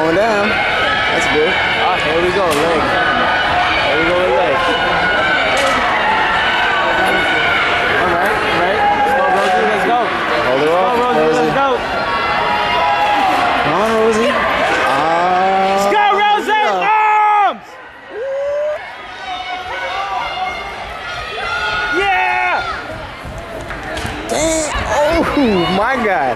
Going down. That's good. All right, here we go, leg. Here we go with leg. All right, all right. Let's go, Rosie. Let's go. Hold her Go, Rosie. Rosie. Let's go. Come on, Rosie. Let's go, ah, Rosie. Arms. Yeah. Dang. Oh, my God.